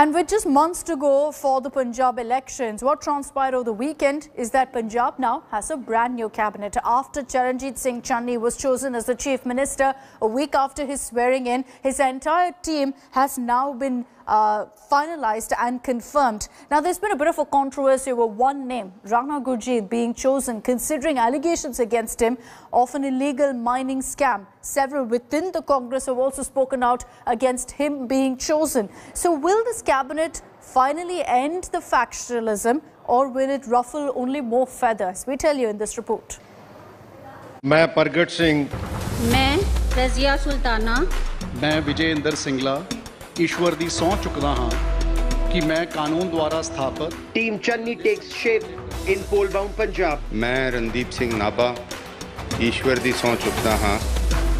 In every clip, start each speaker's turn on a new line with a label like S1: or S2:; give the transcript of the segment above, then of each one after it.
S1: And with just months to go for the Punjab elections, what transpired over the weekend is that Punjab now has a brand new cabinet. After Charanjit Singh Channi was chosen as the chief minister a week after his swearing in, his entire team has now been uh, finalized and confirmed. Now, there's been a bit of a controversy over one name, Rana Gurjeet, being chosen, considering allegations against him of an illegal mining scam. Several within the Congress have also spoken out against him being chosen. So, will this cabinet finally end the factionalism or will it ruffle only more feathers? We tell you in this report.
S2: मैं प्रगट
S3: सिंह मैं रजिया
S4: सुल्ताना मैं विजेंद्र सिंगला ਈਸ਼ਵਰ ਦੀ ਸਹੁੰ ਚੁੱਕਦਾ ਹਾਂ ਕਿ ਮੈਂ ਕਾਨੂੰਨ ਦੁਆਰਾ ਸਥਾਪਿਤ
S5: Team Channi takes shape in poll-bound Punjab.
S6: ਮੈਂ ਰਣਦੀਪ ਸਿੰਘ ਨਾਭਾ ਈਸ਼ਵਰ ਦੀ ਸਹੁੰ ਚੁੱਕਦਾ ਹਾਂ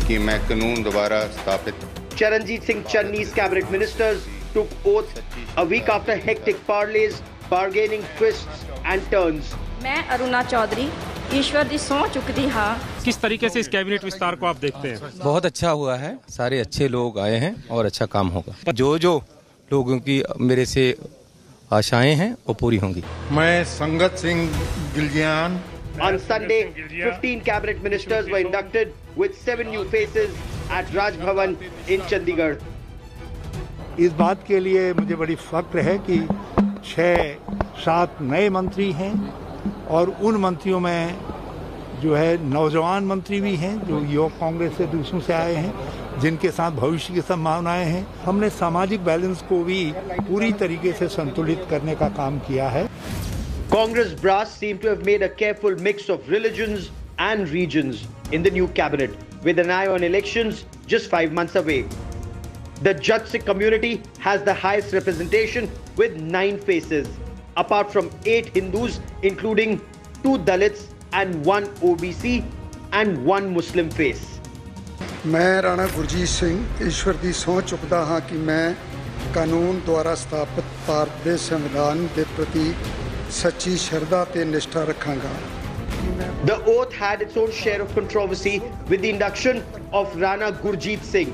S6: ਕਿ ਮੈਂ ਕਾਨੂੰਨ ਦੁਆਰਾ ਸਥਾਪਿਤ
S5: Charanjit Singh Channi's cabinet ministers took oath a week after hectic parleys, bargaining twists and turns.
S3: ਮੈਂ ਅਰੁਣਾ ਚੌਧਰੀ ईश्वर दी सौ चुकती हाँ।
S7: किस तरीके से इस कैबिनेट विस्तार को आप देखते हैं?
S8: बहुत अच्छा हुआ है। सारे अच्छे लोग आए हैं और अच्छा काम होगा। जो जो लोगों की मेरे से आशाएँ हैं वो पूरी होंगी।
S2: मैं संगत Singh Giljian.
S5: On Sunday, 15 cabinet ministers were inducted with seven new faces at Raj Bhavan in Chandigarh.
S9: इस बात के लिए मुझे बड़ी फक्र है कि छह सात नए मंत्री हैं। और उन मंत्रियों में जो है नौजवान मंत्री भी हैं, जो युवक कांग्रेस से दूसरों से आए हैं, जिनके साथ भविष्य की संभावनाएँ हैं। हमने सामाजिक बैलेंस को भी पूरी तरीके से संतुलित करने का काम किया है।
S5: Congress brass seem to have made a careful mix of religions and regions in the new cabinet with an eye on elections just five months away the Jat community has the highest representation with nine faces apart from eight Hindus, including two Dalits and one OBC and one Muslim face.
S10: ਮੈਂ ਰਾਣਾ ਗੁਰਜੀਤ ਸਿੰਘ ਈਸ਼ਵਰ ਦੀ ਸਹੁੰ ਚੁੱਕਦਾ ਹਾਂ ਕਿ ਮੈਂ ਕਾਨੂੰਨ ਦੁਆਰਾ ਸਥਾਪਿਤ ਭਾਰਤ ਦੇ ਸੰਵਿਧਾਨ ਦੇ ਪ੍ਰਤੀ ਸੱਚੀ ਸ਼ਰਧਾ ਤੇ ਨਿਸ਼ਠਾ ਰੱਖਾਂਗਾ
S5: The oath had its own share of controversy with the induction of Rana Gurjeet Singh.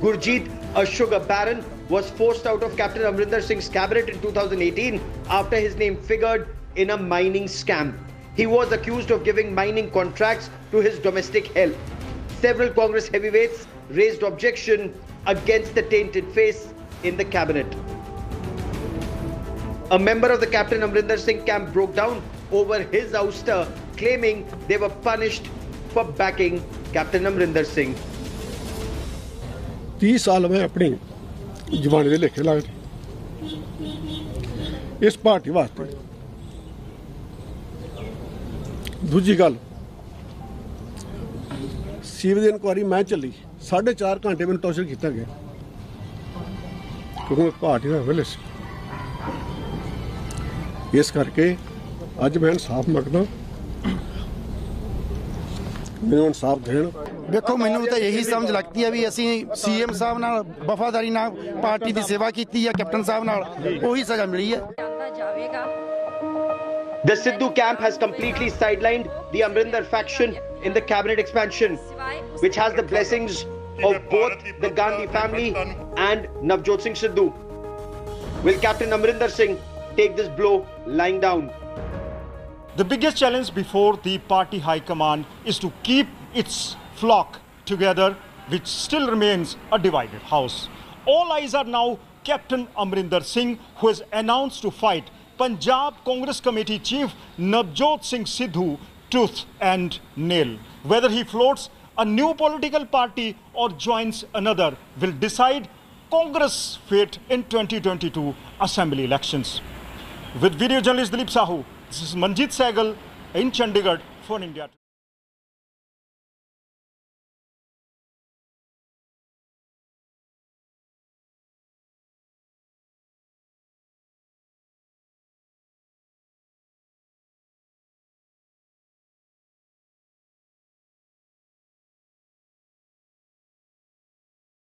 S5: Gurjeet, a sugar baron, was forced out of Captain Amarinder Singh's cabinet in 2018 after his name figured in a mining scam. He was accused of giving mining contracts to his domestic help. Several Congress heavyweights raised objection against the tainted face in the cabinet. A member of the Captain Amarinder Singh camp broke down over his ouster, claiming they were punished for backing Captain Amarinder Singh.
S11: 30 साल में अपनी ਜਵਾਨੀ ਦੇ ਲੇਖੇ ਲਾਏ ਇਸ party ਵਾਸਤੇ ਦੂਜੀ ਗੱਲ, ਸੀਵ ਇਨਕੁਆਰੀ ਮੈਂ ਚੱਲੀ 4.5 ਘੰਟੇ ਮੈਨੂੰ ਟੌਰਚਰ ਕੀਤਾ ਗਿਆ। ਕਿਉਂਕਿ ਪਾਰਟੀ ਦਾ ਵਿਲੇ ਸੀ। ਇਸ ਕਰਕੇ ਅੱਜ ਮੈਂ ਇਨਸਾਫ ਮੰਗਦਾ। ਮੈਨੂੰ ਦੇਣ
S12: ਮੈਨੂੰ ਤਾਂ ਇਹੀ ਸਮਝ ਲੱਗਦੀ ਹੈ ਵੀ ਅਸੀਂ ਸੀਐਮ ਸਾਹਿਬ ਨਾਲ ਵਫਾਦਾਰੀ ਨਾਲ ਪਾਰਟੀ ਦੀ ਸੇਵਾ ਕੀਤੀ ਹੈ ਕੈਪਟਨ ਸਾਹਿਬ ਨਾਲ ਉਹੀ ਸਜ਼ਾ ਮਿਲੀ ਹੈ
S5: The Sidhu camp has completely sidelined the Amarinder faction in the cabinet expansion, which has the blessings of both the Gandhi family and Navjot Singh Sidhu. Will Captain Amarinder Singh take this blow lying down?
S13: The biggest challenge before the party high command is to keep its flock together, which still remains a divided house. All eyes are now Captain Amarinder Singh, who has announced to fight Punjab Congress Committee Chief Navjot Singh Sidhu tooth and nail. Whether he floats a new political party or joins another will decide Congress' fate in 2022 assembly elections. With video journalist Dilip Sahu, this is Manjeet Sehgal in Chandigarh for India.